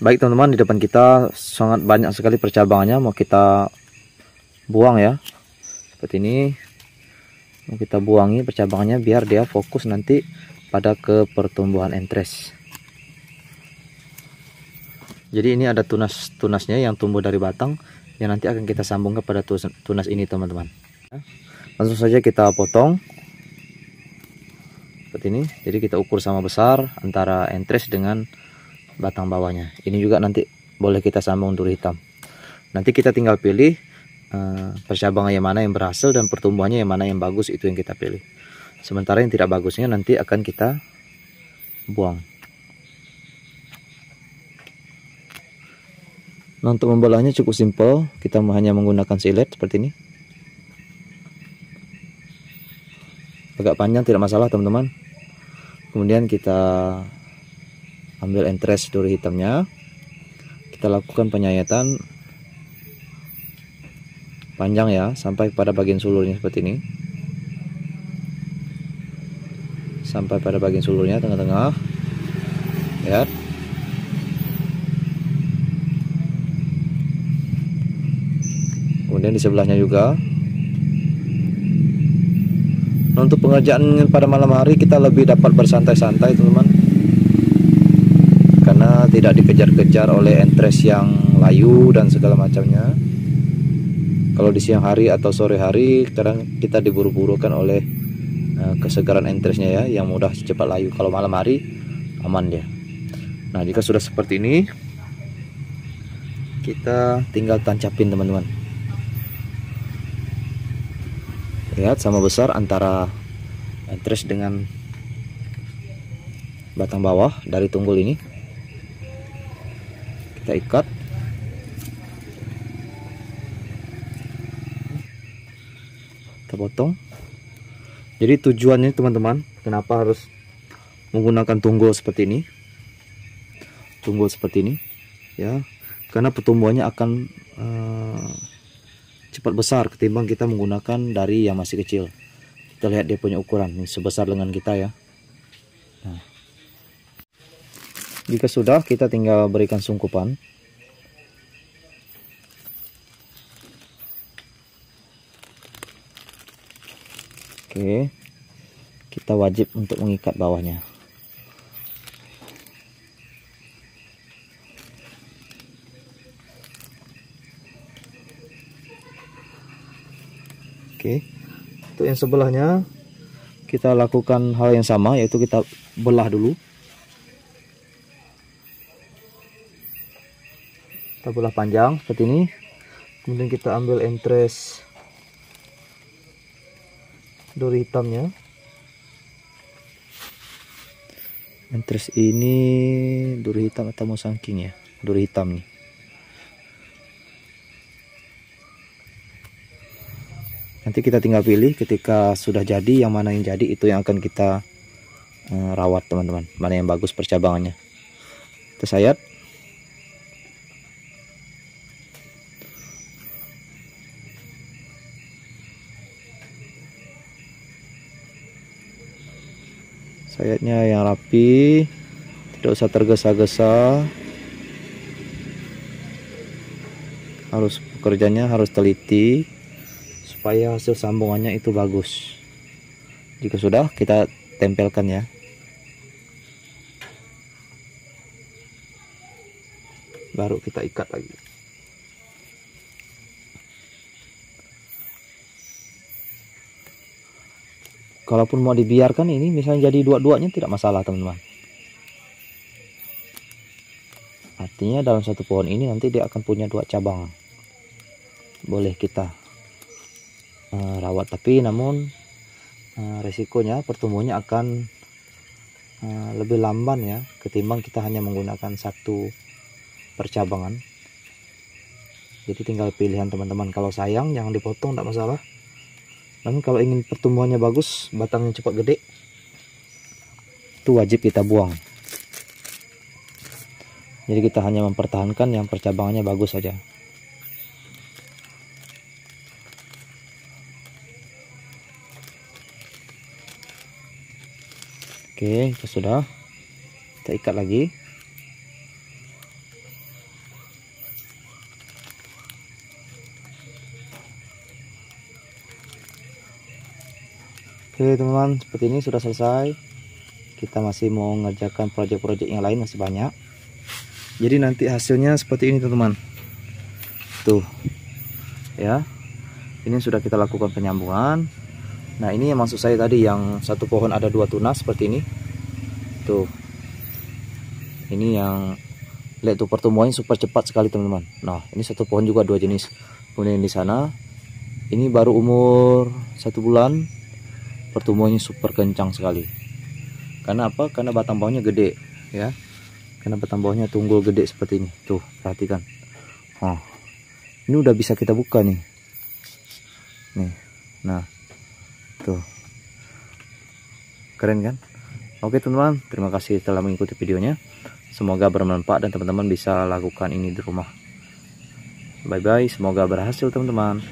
Baik teman-teman, di depan kita sangat banyak sekali percabangannya mau kita buang ya. Seperti ini. Mau kita buangi percabangannya biar dia fokus nanti pada ke pertumbuhan entres. Jadi ini ada tunas-tunasnya yang tumbuh dari batang yang nanti akan kita sambung kepada tunas ini teman-teman. Langsung saja kita potong seperti ini. Jadi kita ukur sama besar antara entres dengan batang bawahnya. Ini juga nanti boleh kita sambung duri hitam. Nanti kita tinggal pilih uh, percabangan yang mana yang berhasil dan pertumbuhannya yang mana yang bagus itu yang kita pilih. Sementara yang tidak bagusnya nanti akan kita buang. Nah untuk membelahnya cukup simpel. Kita hanya menggunakan silet seperti ini. Agak panjang tidak masalah teman-teman. Kemudian kita ambil entres duri hitamnya. Kita lakukan penyayatan. Panjang ya sampai pada bagian sulurnya seperti ini. Sampai pada bagian sulurnya tengah-tengah. Lihat. Kemudian di sebelahnya juga. Untuk pengerjaan pada malam hari kita lebih dapat bersantai-santai teman-teman karena tidak dikejar-kejar oleh entres yang layu dan segala macamnya. Kalau di siang hari atau sore hari kadang kita diburu-burukan oleh uh, kesegaran entresnya ya yang mudah cepat layu. Kalau malam hari aman dia. Nah jika sudah seperti ini kita tinggal tancapin teman-teman. Lihat sama besar antara entres dengan batang bawah dari tunggul ini kita ikat kita potong. Jadi tujuannya teman-teman kenapa harus menggunakan tunggul seperti ini? Tunggul seperti ini ya. Karena pertumbuhannya akan uh, cepat besar ketimbang kita menggunakan dari yang masih kecil. Kita lihat dia punya ukuran ini sebesar lengan kita ya jika sudah, kita tinggal berikan sungkupan. Oke. Kita wajib untuk mengikat bawahnya. Oke. Untuk yang sebelahnya kita lakukan hal yang sama yaitu kita belah dulu. Kita belah panjang seperti ini. Kemudian kita ambil entres duri hitamnya. Entres ini duri hitam atau musangking ya? Duri hitam nih. Nanti kita tinggal pilih ketika sudah jadi yang mana yang jadi itu yang akan kita uh, rawat teman-teman. Mana yang bagus percabangannya. Kita sayat sayatnya yang rapi tidak usah tergesa-gesa. Harus pekerjanya harus teliti supaya hasil sambungannya itu bagus. Jika sudah kita tempelkan ya. Baru kita ikat lagi kalaupun mau dibiarkan ini misalnya jadi dua-duanya tidak masalah teman-teman. Artinya dalam satu pohon ini nanti dia akan punya dua cabang. Boleh kita uh, rawat tapi namun uh, resikonya pertumbuhannya akan uh, lebih lamban ya ketimbang kita hanya menggunakan satu percabangan. Jadi tinggal pilihan teman-teman. Kalau sayang jangan dipotong tidak masalah namun kalau ingin pertumbuhannya bagus batangnya cepat gede itu wajib kita buang. Jadi kita hanya mempertahankan yang percabangannya bagus saja. Oke itu sudah. Kita ikat lagi Oke teman-teman, seperti ini sudah selesai. Kita masih mau mengerjakan proyek-proyek yang lain masih banyak. Jadi nanti hasilnya seperti ini teman-teman. Tuh. Ya. Ini sudah kita lakukan penyambungan. Nah, ini yang maksud saya tadi yang satu pohon ada dua tunas seperti ini. Tuh. Ini yang lihat tuh pertumbuhannya super cepat sekali teman-teman. Nah, ini satu pohon juga dua jenis. Kemudian di sana ini baru umur satu bulan pertumbuhannya super kencang sekali. Karena apa? Karena batang bawahnya gede ya. Karena batang bawahnya tunggul gede seperti ini. Tuh perhatikan. Oh ini udah bisa kita buka nih. Nih nah. Tuh. Keren kan? Oke teman-teman terima kasih telah mengikuti videonya. Semoga bermanfaat dan teman-teman bisa lakukan ini di rumah. Bye bye semoga berhasil teman-teman